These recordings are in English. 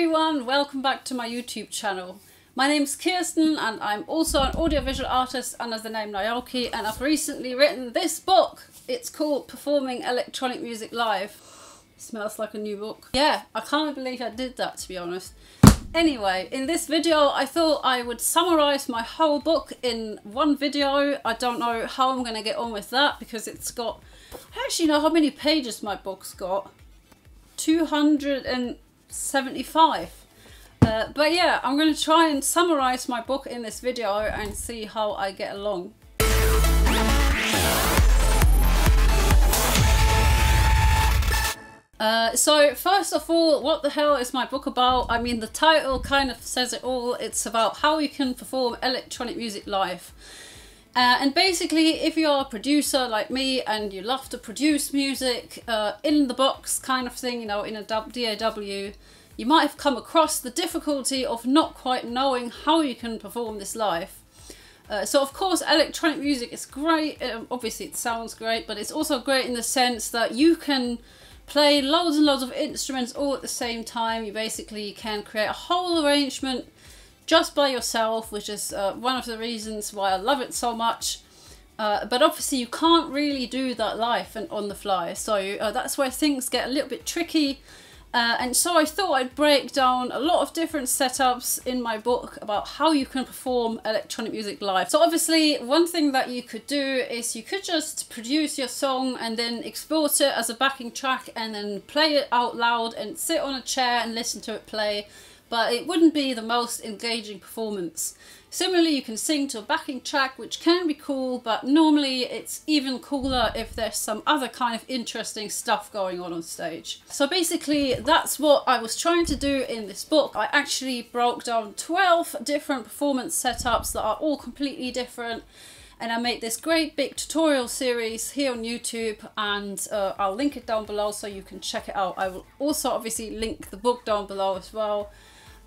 everyone, welcome back to my YouTube channel. My name is Kirsten and I'm also an audiovisual artist under the name Nyokee and I've recently written this book. It's called Performing Electronic Music Live. Smells like a new book. Yeah, I can't believe I did that to be honest. Anyway, in this video I thought I would summarise my whole book in one video. I don't know how I'm going to get on with that because it's got... I actually know how many pages my book's got. 275. Uh, but yeah, I'm going to try and summarize my book in this video and see how I get along. Uh, so first of all, what the hell is my book about? I mean, the title kind of says it all. It's about how you can perform electronic music live. Uh, and basically, if you're a producer like me and you love to produce music uh, in the box kind of thing, you know, in a DAW, you might have come across the difficulty of not quite knowing how you can perform this live. Uh, so of course electronic music is great, um, obviously it sounds great, but it's also great in the sense that you can play loads and loads of instruments all at the same time. You basically can create a whole arrangement just by yourself, which is uh, one of the reasons why I love it so much. Uh, but obviously you can't really do that live and on the fly, so uh, that's where things get a little bit tricky uh, and so I thought I'd break down a lot of different setups in my book about how you can perform electronic music live. So obviously one thing that you could do is you could just produce your song and then export it as a backing track and then play it out loud and sit on a chair and listen to it play but it wouldn't be the most engaging performance. Similarly, you can sing to a backing track, which can be cool, but normally it's even cooler if there's some other kind of interesting stuff going on on stage. So basically, that's what I was trying to do in this book. I actually broke down 12 different performance setups that are all completely different and I made this great big tutorial series here on YouTube and uh, I'll link it down below so you can check it out. I will also obviously link the book down below as well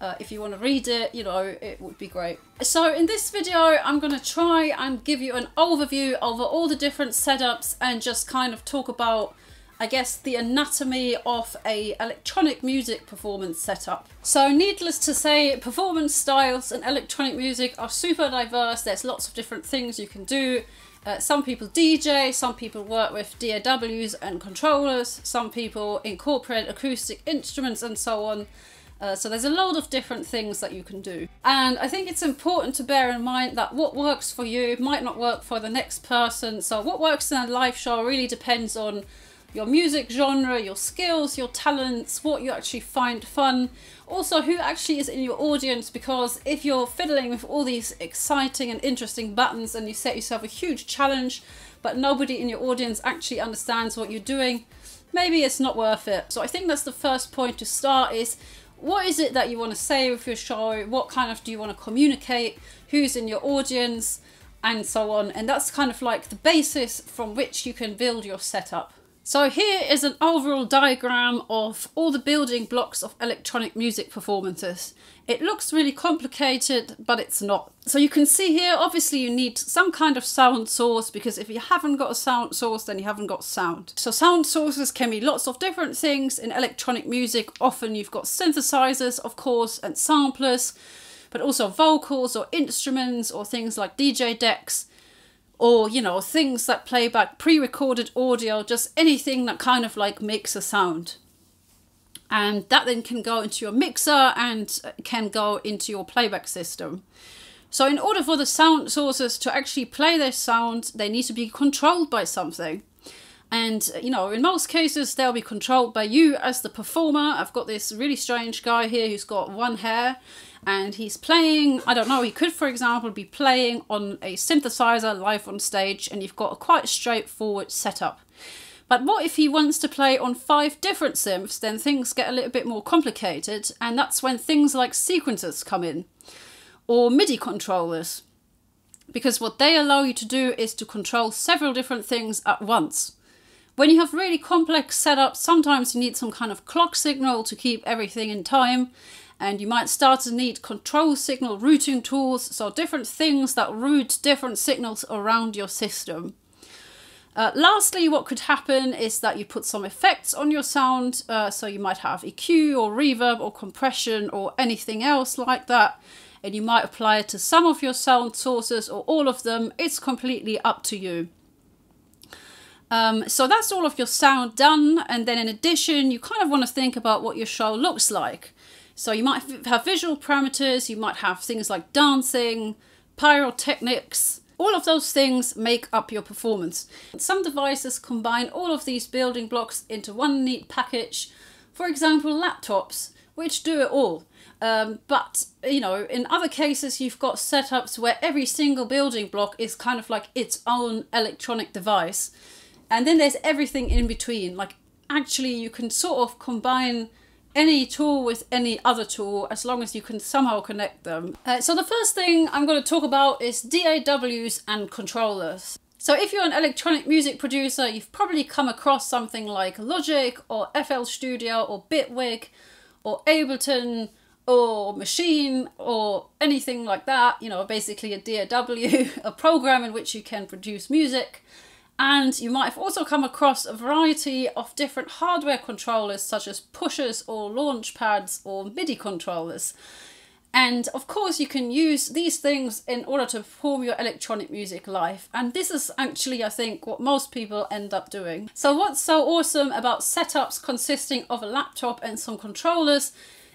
uh, if you want to read it, you know, it would be great. So in this video, I'm going to try and give you an overview over all the different setups and just kind of talk about, I guess, the anatomy of a electronic music performance setup. So needless to say, performance styles in electronic music are super diverse. There's lots of different things you can do. Uh, some people DJ, some people work with DAWs and controllers, some people incorporate acoustic instruments and so on. Uh, so there's a lot of different things that you can do. And I think it's important to bear in mind that what works for you might not work for the next person. So what works in a live show really depends on your music genre, your skills, your talents, what you actually find fun. Also, who actually is in your audience, because if you're fiddling with all these exciting and interesting buttons and you set yourself a huge challenge, but nobody in your audience actually understands what you're doing, maybe it's not worth it. So I think that's the first point to start is what is it that you want to say with your show? What kind of do you want to communicate? Who's in your audience? And so on. And that's kind of like the basis from which you can build your setup. So here is an overall diagram of all the building blocks of electronic music performances. It looks really complicated, but it's not. So you can see here, obviously you need some kind of sound source because if you haven't got a sound source, then you haven't got sound. So sound sources can be lots of different things in electronic music. Often you've got synthesizers, of course, and samplers, but also vocals or instruments or things like DJ decks or you know things that play back pre-recorded audio just anything that kind of like makes a sound. And that then can go into your mixer and can go into your playback system. So in order for the sound sources to actually play their sound they need to be controlled by something and uh, you know in most cases they'll be controlled by you as the performer i've got this really strange guy here who's got one hair and he's playing, I don't know, he could, for example, be playing on a synthesizer live on stage and you've got a quite straightforward setup. But what if he wants to play on five different synths, then things get a little bit more complicated, and that's when things like sequencers come in, or MIDI controllers. Because what they allow you to do is to control several different things at once. When you have really complex setups, sometimes you need some kind of clock signal to keep everything in time, and you might start to need control signal routing tools, so different things that route different signals around your system. Uh, lastly, what could happen is that you put some effects on your sound. Uh, so you might have EQ or reverb or compression or anything else like that. And you might apply it to some of your sound sources or all of them. It's completely up to you. Um, so that's all of your sound done. And then in addition, you kind of want to think about what your show looks like. So you might have visual parameters, you might have things like dancing, pyrotechnics, all of those things make up your performance. Some devices combine all of these building blocks into one neat package. For example, laptops, which do it all. Um, but, you know, in other cases, you've got setups where every single building block is kind of like its own electronic device. And then there's everything in between. Like, actually, you can sort of combine any tool with any other tool as long as you can somehow connect them. Uh, so the first thing I'm going to talk about is DAWs and controllers. So if you're an electronic music producer, you've probably come across something like Logic or FL Studio or Bitwig or Ableton or Maschine or anything like that, you know, basically a DAW, a program in which you can produce music. And you might have also come across a variety of different hardware controllers such as pushers or Launchpads or MIDI controllers. And of course, you can use these things in order to perform your electronic music live. And this is actually, I think, what most people end up doing. So, what's so awesome about setups consisting of a laptop and some controllers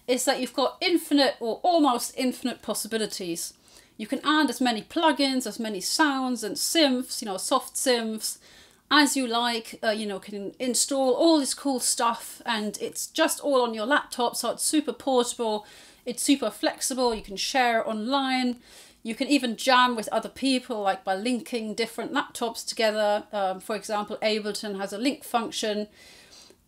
is that you've got infinite or almost infinite possibilities. You can add as many plugins, as many sounds and synths, you know, soft synths, as you like. Uh, you know, can install all this cool stuff, and it's just all on your laptop, so it's super portable. It's super flexible. You can share online. You can even jam with other people, like by linking different laptops together. Um, for example, Ableton has a link function.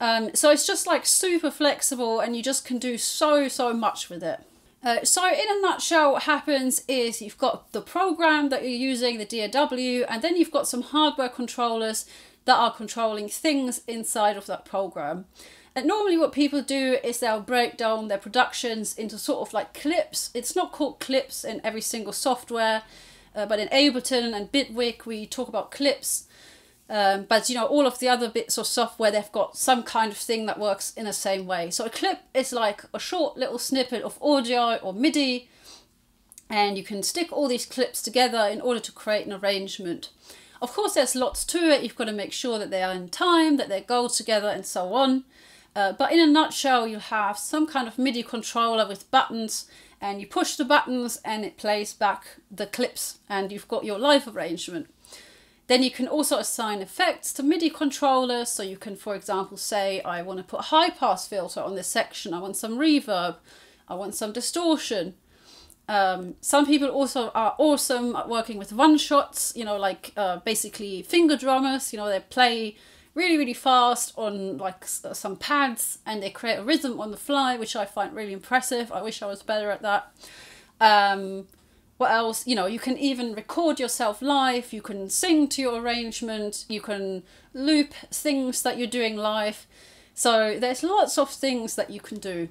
Um, so it's just like super flexible, and you just can do so so much with it. Uh, so in a nutshell, what happens is you've got the program that you're using, the DAW, and then you've got some hardware controllers that are controlling things inside of that program. And normally what people do is they'll break down their productions into sort of like clips. It's not called clips in every single software, uh, but in Ableton and Bitwig we talk about clips. Um, but you know, all of the other bits of software, they've got some kind of thing that works in the same way. So a clip is like a short little snippet of audio or MIDI, and you can stick all these clips together in order to create an arrangement. Of course, there's lots to it. You've got to make sure that they are in time, that they go together, and so on. Uh, but in a nutshell, you have some kind of MIDI controller with buttons, and you push the buttons, and it plays back the clips, and you've got your live arrangement. Then you can also assign effects to MIDI controllers. So you can, for example, say, I want to put a high pass filter on this section. I want some reverb. I want some distortion. Um, some people also are awesome at working with one shots, you know, like uh, basically finger drummers, you know, they play really, really fast on like some pads and they create a rhythm on the fly, which I find really impressive. I wish I was better at that. Um, what else you know you can even record yourself live you can sing to your arrangement you can loop things that you're doing live so there's lots of things that you can do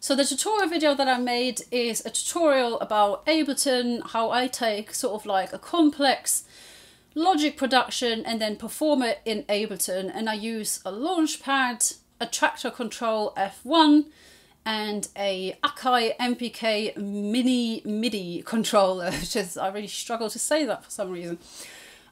so the tutorial video that I made is a tutorial about Ableton, how I take sort of like a complex Logic production and then perform it in Ableton. And I use a Launchpad, a Traktor Kontrol F1, and a Akai MPK mini MIDI controller, which is, I really struggle to say that for some reason.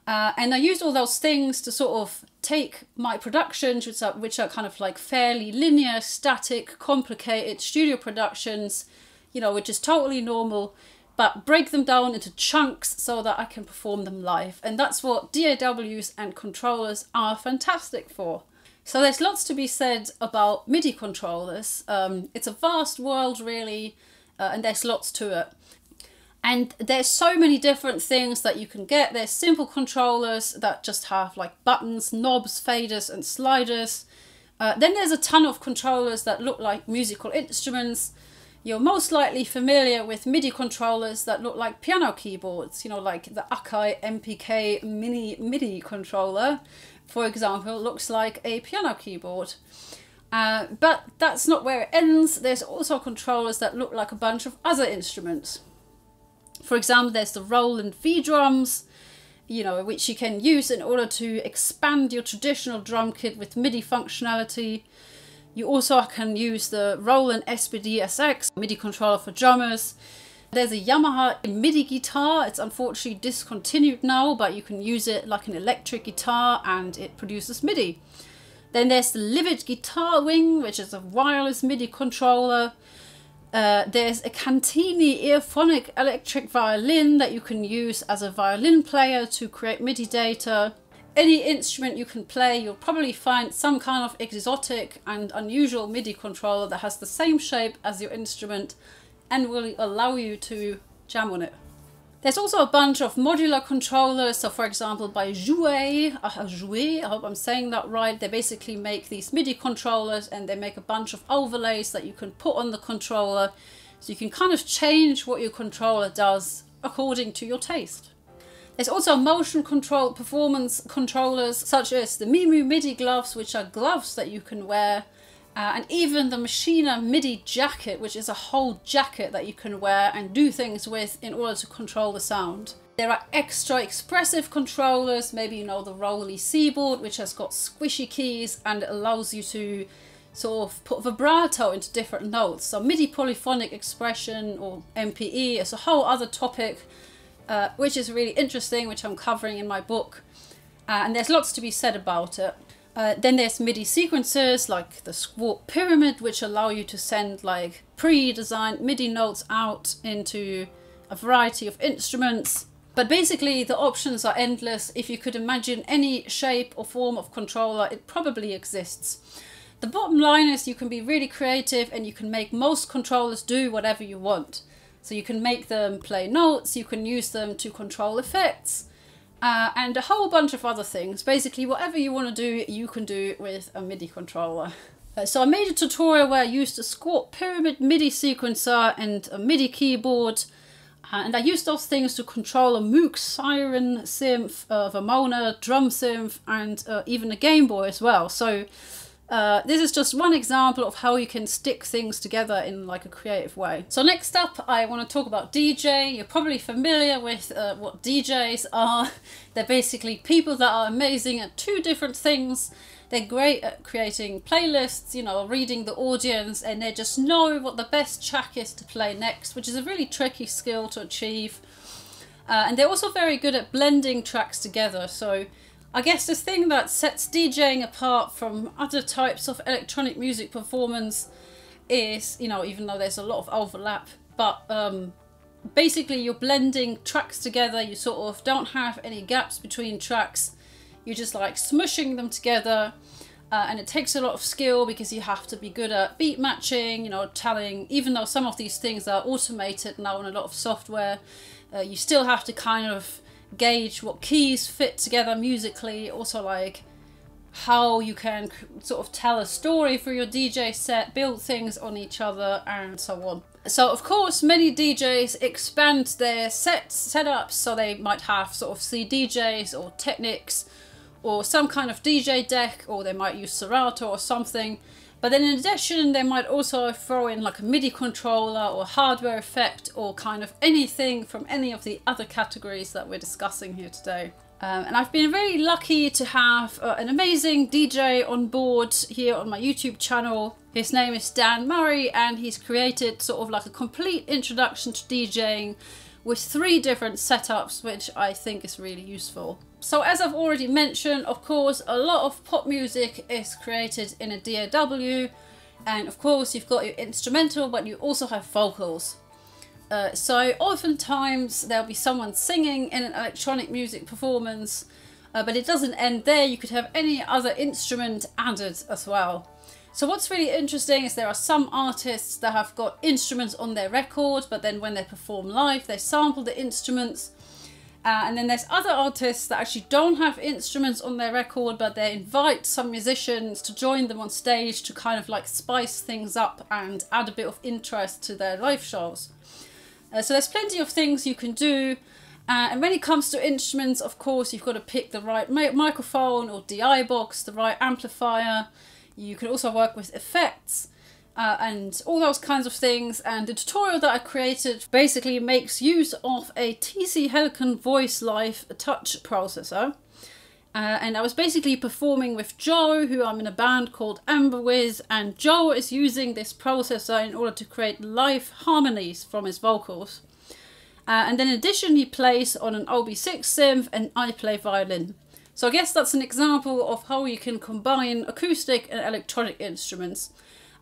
Uh, and I used all those things to sort of take my productions, which are, which are kind of like fairly linear, static, complicated studio productions, you know, which is totally normal, but break them down into chunks so that I can perform them live. And that's what DAWs and controllers are fantastic for. So there's lots to be said about MIDI controllers. Um, it's a vast world, really, uh, and there's lots to it. And there's so many different things that you can get. There's simple controllers that just have like buttons, knobs, faders, and sliders. Uh, then there's a ton of controllers that look like musical instruments. You're most likely familiar with MIDI controllers that look like piano keyboards, you know, like the Akai MPK Mini MIDI controller, for example, looks like a piano keyboard. Uh, but that's not where it ends. There's also controllers that look like a bunch of other instruments. For example, there's the Roland V drums, you know, which you can use in order to expand your traditional drum kit with MIDI functionality. You also can use the Roland SPD SX MIDI controller for drummers. There's a Yamaha MIDI guitar. It's unfortunately discontinued now, but you can use it like an electric guitar and it produces MIDI. Then there's the Livid Guitar Wing, which is a wireless MIDI controller. Uh, there's a Cantini earphonic electric violin that you can use as a violin player to create MIDI data. Any instrument you can play, you'll probably find some kind of exotic and unusual MIDI controller that has the same shape as your instrument and will allow you to jam on it. There's also a bunch of modular controllers. So for example, by Joué, uh, I hope I'm saying that right. They basically make these MIDI controllers and they make a bunch of overlays that you can put on the controller. So you can kind of change what your controller does according to your taste. There's also motion control performance controllers such as the Mimu MIDI gloves, which are gloves that you can wear uh, and even the Machina MIDI jacket, which is a whole jacket that you can wear and do things with in order to control the sound. There are extra expressive controllers, maybe you know the Roli Seaboard, which has got squishy keys and allows you to sort of put vibrato into different notes. So MIDI polyphonic expression or MPE is a whole other topic, uh, which is really interesting, which I'm covering in my book. Uh, and there's lots to be said about it. Uh, then there's MIDI sequencers like the Squarp Pyramid, which allow you to send like pre-designed MIDI notes out into a variety of instruments. But basically the options are endless. If you could imagine any shape or form of controller, it probably exists. The bottom line is you can be really creative and you can make most controllers do whatever you want. So you can make them play notes, you can use them to control effects, uh, and a whole bunch of other things. Basically, whatever you want to do, you can do with a MIDI controller. Uh, so I made a tutorial where I used a Squarp Pyramid MIDI sequencer and a MIDI keyboard. Uh, and I used those things to control a Moog Sirin synth, a Vermona drum synth, and uh, even a Game Boy as well. So uh, this is just one example of how you can stick things together in like a creative way. So next up I want to talk about DJ. You're probably familiar with uh, what DJs are. They're basically people that are amazing at two different things. They're great at creating playlists, you know, reading the audience, and they just know what the best track is to play next, which is a really tricky skill to achieve. Uh, and they're also very good at blending tracks together. So I guess the thing that sets DJing apart from other types of electronic music performance is, you know, even though there's a lot of overlap, but um, basically you're blending tracks together, you sort of don't have any gaps between tracks, you're just like smushing them together. Uh, and it takes a lot of skill because you have to be good at beat matching, you know, telling, even though some of these things are automated now in a lot of software, uh, you still have to kind of gauge what keys fit together musically, also like how you can sort of tell a story for your DJ set, build things on each other, and so on. So, of course, many DJs expand their sets, setups, so they might have sort of CDJs or Technics or some kind of DJ deck, or they might use Serato or something. But then in addition, they might also throw in like a MIDI controller or hardware effect or kind of anything from any of the other categories that we're discussing here today. Um, and I've been very lucky to have uh, an amazing DJ on board here on my YouTube channel. His name is Dan Murray and he's created sort of like a complete introduction to DJing with three different setups, which I think is really useful. So as I've already mentioned, of course, a lot of pop music is created in a DAW. And of course, you've got your instrumental, but you also have vocals. Uh, so oftentimes there'll be someone singing in an electronic music performance, uh, but it doesn't end there. You could have any other instrument added as well. So what's really interesting is there are some artists that have got instruments on their record, but then when they perform live, they sample the instruments uh, and then there's other artists that actually don't have instruments on their record, but they invite some musicians to join them on stage to kind of like spice things up and add a bit of interest to their live shows. Uh, so there's plenty of things you can do. Uh, and when it comes to instruments, of course, you've got to pick the right mi microphone or DI box, the right amplifier. You can also work with effects. Uh, and all those kinds of things. And the tutorial that I created basically makes use of a TC Helicon Voice Live touch processor. Uh, and I was basically performing with Joe, who I'm in a band called Amber with, and Joe is using this processor in order to create live harmonies from his vocals. Uh, and then in addition, he plays on an OB6 synth and I play violin. So I guess that's an example of how you can combine acoustic and electronic instruments.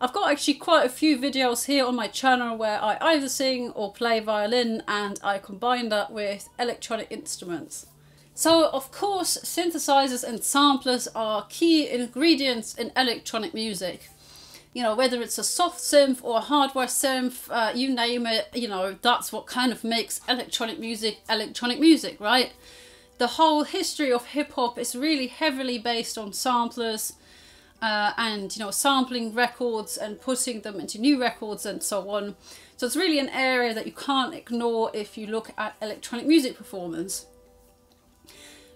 I've got actually quite a few videos here on my channel where I either sing or play violin and I combine that with electronic instruments. So of course synthesizers and samplers are key ingredients in electronic music. You know, whether it's a soft synth or a hardware synth, uh, you name it, you know, that's what kind of makes electronic music electronic music, right? The whole history of hip hop is really heavily based on samplers uh, and, you know, sampling records and putting them into new records and so on. So it's really an area that you can't ignore if you look at electronic music performance.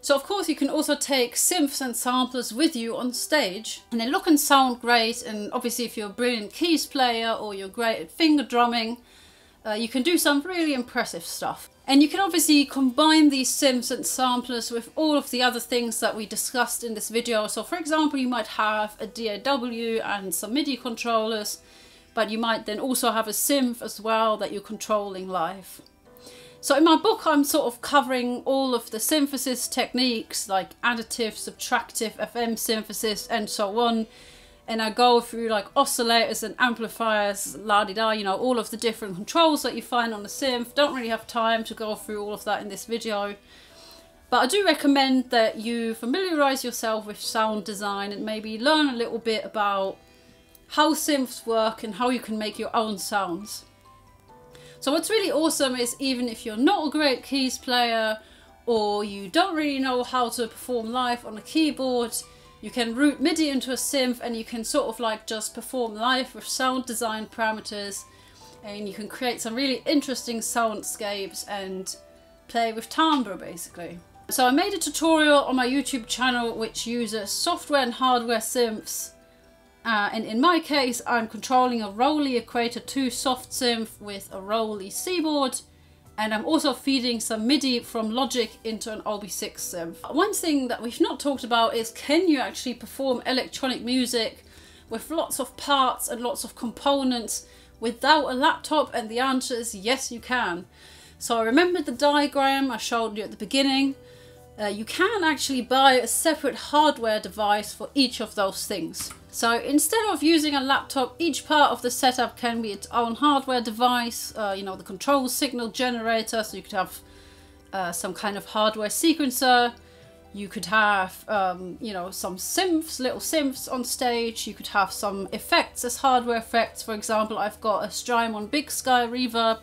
So of course you can also take synths and samplers with you on stage and they look and sound great and obviously if you're a brilliant keys player or you're great at finger drumming uh, you can do some really impressive stuff. And you can obviously combine these synths and samplers with all of the other things that we discussed in this video. So for example, you might have a DAW and some MIDI controllers, but you might then also have a synth as well that you're controlling live. So in my book, I'm sort of covering all of the synthesis techniques like additive, subtractive, FM synthesis, and so on. And I go through like oscillators and amplifiers, la di da, you know, all of the different controls that you find on the synth. Don't really have time to go through all of that in this video. But I do recommend that you familiarize yourself with sound design and maybe learn a little bit about how synths work and how you can make your own sounds. So what's really awesome is even if you're not a great keys player or you don't really know how to perform live on a keyboard, you can route MIDI into a synth and you can sort of like just perform live with sound design parameters and you can create some really interesting soundscapes and play with timbre basically. So I made a tutorial on my YouTube channel which uses software and hardware synths uh, and in my case, I'm controlling a Roli Equator 2 soft synth with a Roli Seaboard. And I'm also feeding some MIDI from Logic into an OB6 synth. One thing that we've not talked about is can you actually perform electronic music with lots of parts and lots of components without a laptop? And the answer is yes, you can. So I remember the diagram I showed you at the beginning? Uh, you can actually buy a separate hardware device for each of those things. So instead of using a laptop, each part of the setup can be its own hardware device, uh, you know, the control signal generator, so you could have uh, some kind of hardware sequencer, you could have, um, you know, some synths, little synths on stage, you could have some effects as hardware effects, for example, I've got a Strymon Big Sky Reverb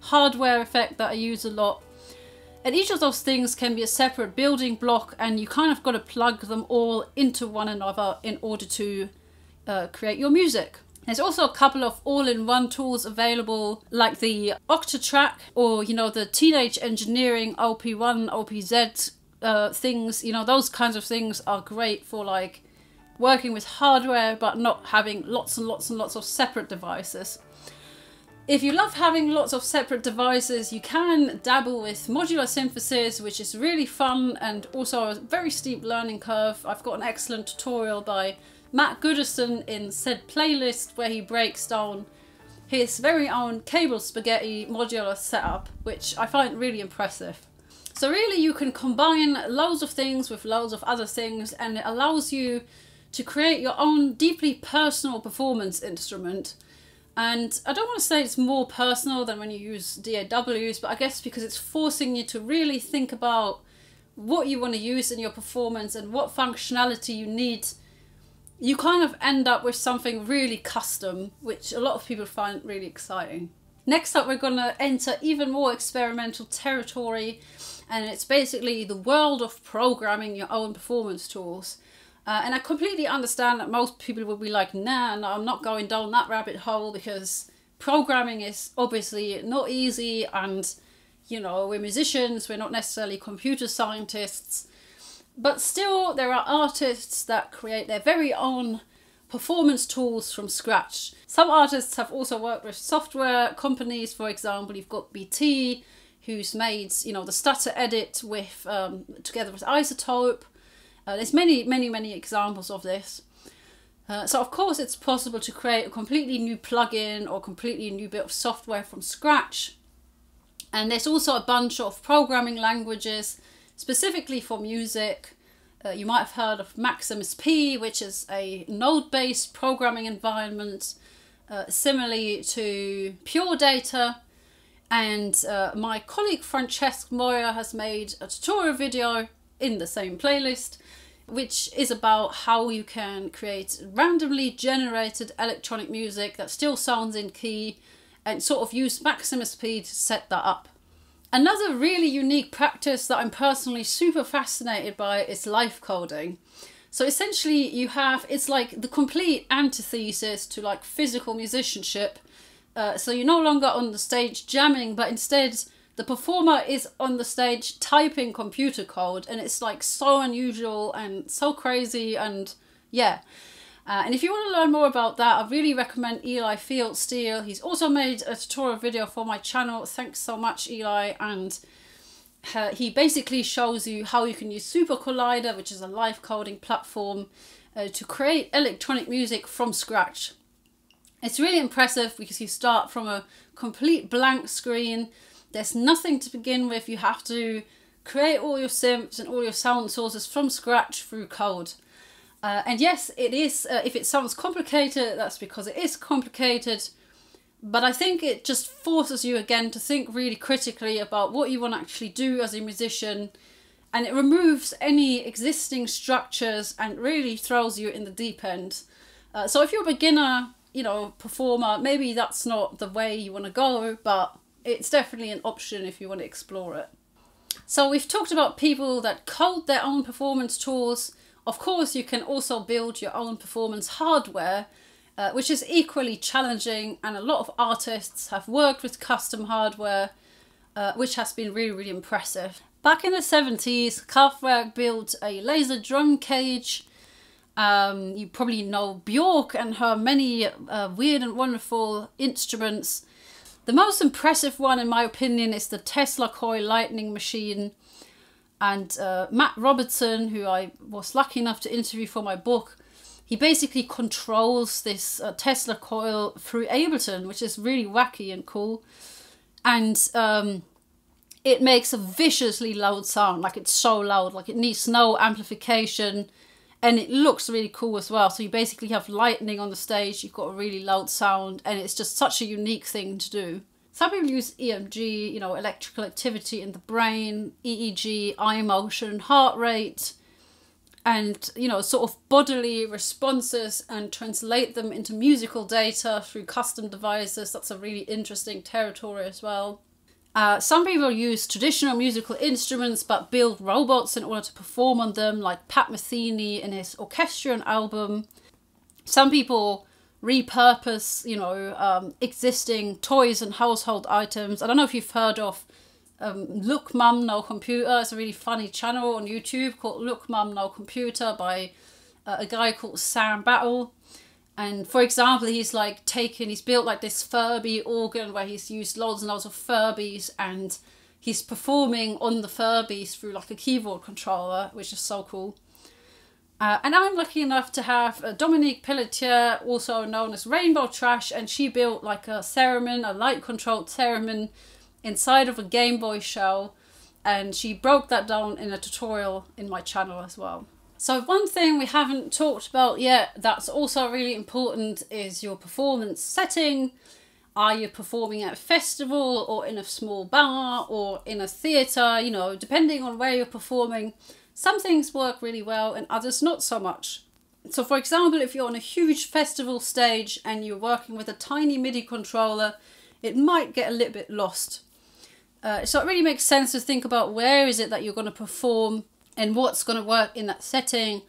hardware effect that I use a lot, and each of those things can be a separate building block and you kind of got to plug them all into one another in order to uh, create your music. There's also a couple of all-in-one tools available like the Octatrack or you know the Teenage Engineering OP1, OPZ uh, things, you know those kinds of things are great for like working with hardware but not having lots and lots and lots of separate devices. If you love having lots of separate devices, you can dabble with modular synthesis, which is really fun and also a very steep learning curve. I've got an excellent tutorial by Matt Goodison in said playlist where he breaks down his very own cable spaghetti modular setup, which I find really impressive. So really you can combine loads of things with loads of other things and it allows you to create your own deeply personal performance instrument and I don't want to say it's more personal than when you use DAWs, but I guess because it's forcing you to really think about what you want to use in your performance and what functionality you need, you kind of end up with something really custom, which a lot of people find really exciting. Next up, we're going to enter even more experimental territory, and it's basically the world of programming your own performance tools. Uh, and I completely understand that most people will be like, nah, no, I'm not going down that rabbit hole because programming is obviously not easy and, you know, we're musicians, we're not necessarily computer scientists. But still, there are artists that create their very own performance tools from scratch. Some artists have also worked with software companies. For example, you've got BT, who's made you know the stutter edit with um, together with iZotope. Uh, there's many, many, many examples of this. Uh, so of course it's possible to create a completely new plugin or completely new bit of software from scratch. And there's also a bunch of programming languages specifically for music. Uh, you might have heard of Max/MSP, which is a node-based programming environment, uh, similarly to Pure Data. And uh, my colleague Francesc Moya has made a tutorial video in the same playlist which is about how you can create randomly generated electronic music that still sounds in key and sort of use Max/MSP to set that up. Another really unique practice that I'm personally super fascinated by is live coding. So essentially you have, it's like the complete antithesis to like physical musicianship. Uh, so you're no longer on the stage jamming, but instead the performer is on the stage typing computer code and it's like so unusual and so crazy and yeah. Uh, and if you want to learn more about that i really recommend eli Field fieldsteel. He's also made a tutorial video for my channel. Thanks so much eli. And uh, he basically shows you how you can use SuperCollider which is a live coding platform uh, to create electronic music from scratch. It's really impressive because you start from a complete blank screen there's nothing to begin with. You have to create all your synths and all your sound sources from scratch through code. Uh, and yes, it is, uh, if it sounds complicated, that's because it is complicated. But I think it just forces you again to think really critically about what you want to actually do as a musician. And it removes any existing structures and really throws you in the deep end. Uh, so if you're a beginner, you know, performer, maybe that's not the way you want to go, but it's definitely an option if you want to explore it. So we've talked about people that code their own performance tools. Of course, you can also build your own performance hardware, uh, which is equally challenging. And a lot of artists have worked with custom hardware, uh, which has been really, really impressive. Back in the 70s, Kraftwerk built a laser drum cage. Um, you probably know Björk and her many uh, weird and wonderful instruments the most impressive one, in my opinion, is the Tesla coil lightning machine. And uh, Matt Robertson, who I was lucky enough to interview for my book, he basically controls this uh, Tesla coil through Ableton, which is really wacky and cool. And um, it makes a viciously loud sound, like it's so loud, like it needs no amplification and it looks really cool as well. So you basically have lightning on the stage, you've got a really loud sound, and it's just such a unique thing to do. Some people use EMG, you know, electrical activity in the brain, EEG, eye motion, heart rate, and you know, sort of bodily responses and translate them into musical data through custom devices. That's a really interesting territory as well. Uh, some people use traditional musical instruments but build robots in order to perform on them, like Pat Metheny in his Orchestrion album. Some people repurpose, you know, um, existing toys and household items. I don't know if you've heard of um, Look Mum No Computer. It's a really funny channel on YouTube called Look Mum No Computer by uh, a guy called Sam Battle. And for example, he's like taken, he's built like this Furby organ where he's used loads and loads of Furbies and he's performing on the Furbies through like a keyboard controller, which is so cool. Uh, and I'm lucky enough to have uh, Dominique Pelletier, also known as Rainbow Trash, and she built like a theremin, a light controlled theremin inside of a Game Boy shell. And she broke that down in a tutorial in my channel as well. So one thing we haven't talked about yet that's also really important is your performance setting. Are you performing at a festival or in a small bar or in a theatre? You know, depending on where you're performing, some things work really well and others not so much. So for example, if you're on a huge festival stage and you're working with a tiny MIDI controller, it might get a little bit lost. Uh, so it really makes sense to think about where is it that you're going to perform and what's going to work in that setting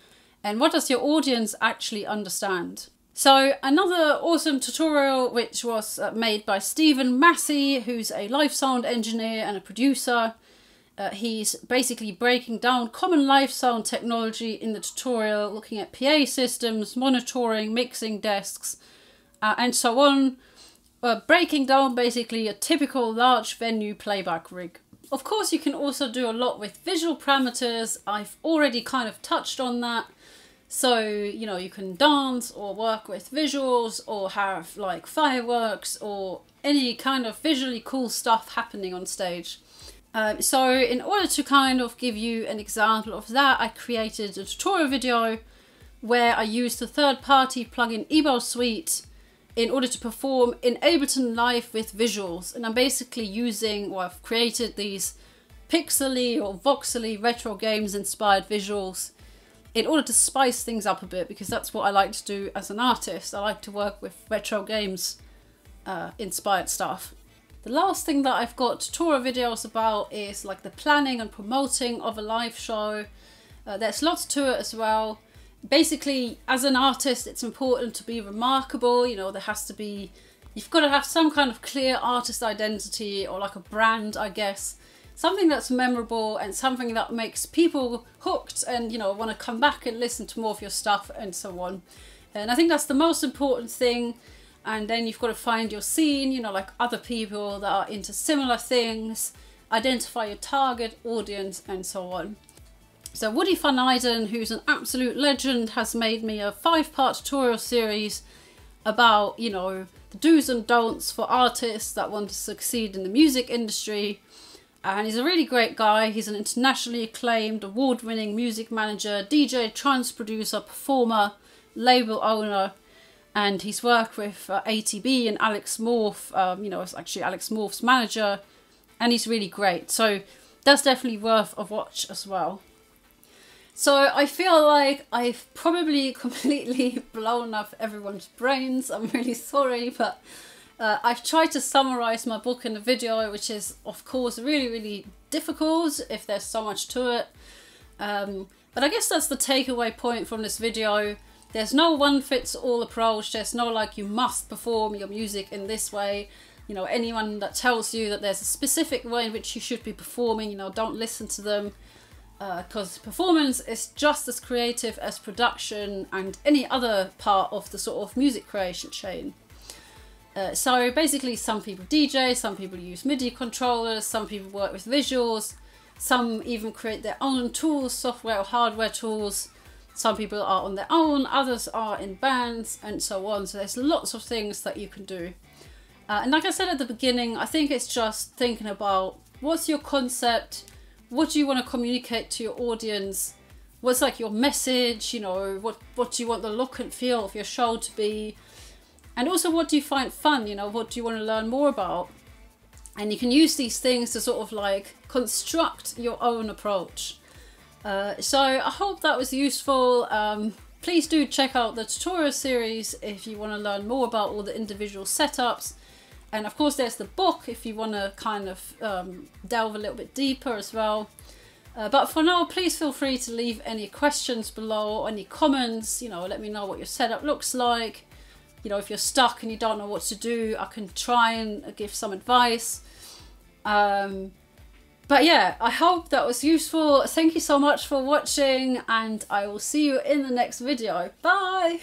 and what does your audience actually understand. So another awesome tutorial which was uh, made by Stephen Massey who's a live sound engineer and a producer Uh, he's basically breaking down common live sound technology in the tutorial, looking at PA systems, monitoring, mixing desks, uh, and so on, uh, breaking down basically a typical large venue playback rig. Of course, you can also do a lot with visual parameters. I've already kind of touched on that. So, you know, you can dance or work with visuals or have like fireworks or any kind of visually cool stuff happening on stage. Um, so in order to kind of give you an example of that, I created a tutorial video where I used the third-party plugin Ebo Suite in order to perform in Ableton Live with visuals. And I'm basically using, or I've created these pixely or voxely retro games inspired visuals in order to spice things up a bit because that's what I like to do as an artist. I like to work with retro games uh, inspired stuff. The last thing that I've got tutorial videos about is like the planning and promoting of a live show. Uh, there's lots to it as well. Basically, as an artist, it's important to be remarkable. You know, there has to be, you've got to have some kind of clear artist identity or like a brand, I guess. Something that's memorable and something that makes people hooked and, you know, want to come back and listen to more of your stuff and so on. And I think that's the most important thing and then you've got to find your scene, you know, like other people that are into similar things, identify your target audience, and so on. So Woody van Eyden, who's an absolute legend, has made me a five-part tutorial series about, you know, the do's and don'ts for artists that want to succeed in the music industry. And he's a really great guy. He's an internationally acclaimed, award-winning music manager, DJ, trance producer, performer, label owner, and he's worked with uh, ATB and Alex Morph. Um, you know, it's actually Alex Morph's manager, and he's really great. So that's definitely worth a watch as well. So I feel like I've probably completely blown up everyone's brains. I'm really sorry, but uh, I've tried to summarize my book in a video, which is of course really, really difficult if there's so much to it. Um, but I guess that's the takeaway point from this video. There's no one fits all approach. There's no like you must perform your music in this way. You know, anyone that tells you that there's a specific way in which you should be performing, you know, don't listen to them because uh, performance is just as creative as production and any other part of the sort of music creation chain. Uh, so basically, some people DJ, some people use MIDI controllers, some people work with visuals, some even create their own tools, software or hardware tools. Some people are on their own, others are in bands, and so on. So there's lots of things that you can do. Uh, and like I said at the beginning, I think it's just thinking about what's your concept, what do you want to communicate to your audience, what's like your message, you know, what what do you want the look and feel of your show to be, and also what do you find fun, you know, what do you want to learn more about, and you can use these things to sort of like construct your own approach. Uh, so I hope that was useful. Um, please do check out the tutorial series if you want to learn more about all the individual setups. And of course there's the book if you want to kind of um, delve a little bit deeper as well. Uh, but for now, please feel free to leave any questions below, any comments, you know, let me know what your setup looks like. You know, if you're stuck and you don't know what to do, I can try and give some advice. Um, but yeah, I hope that was useful. Thank you so much for watching and I will see you in the next video. Bye!